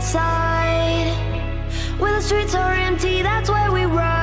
inside. Where the streets are empty, that's where we ride.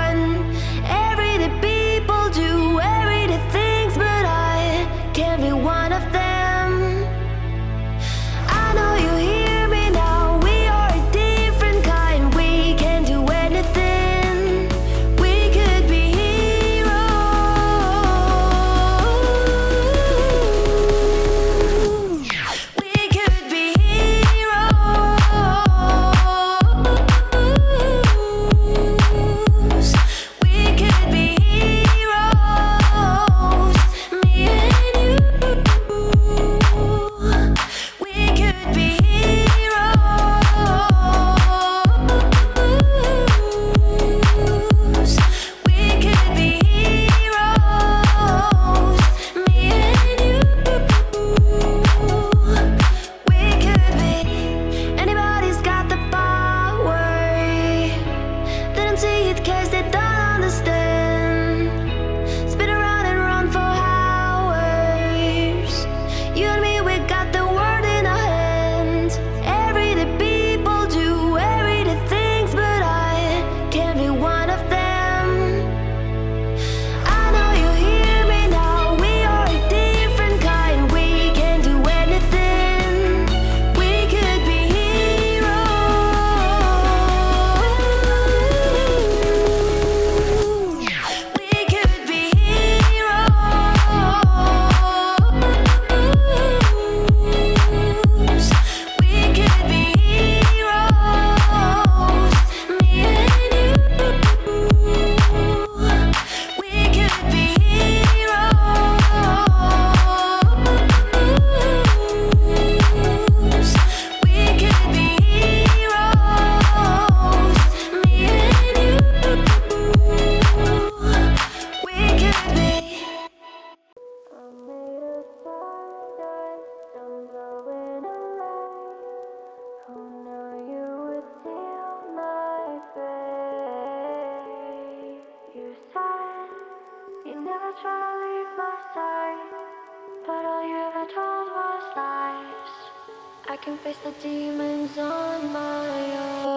never try to leave my side, but all you ever told was lies. I can face the demons on my own.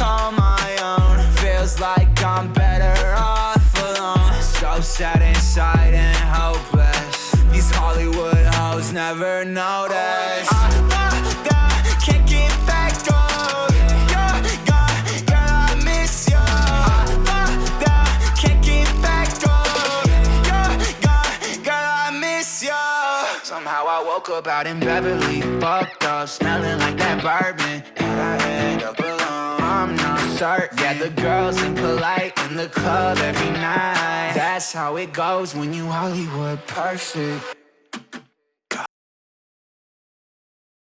come I woke up out in Beverly, fucked up, smelling like that bourbon. And I end up alone, I'm not certain. Yeah, the girls ain't polite in the club every night. That's how it goes when you Hollywood perfect.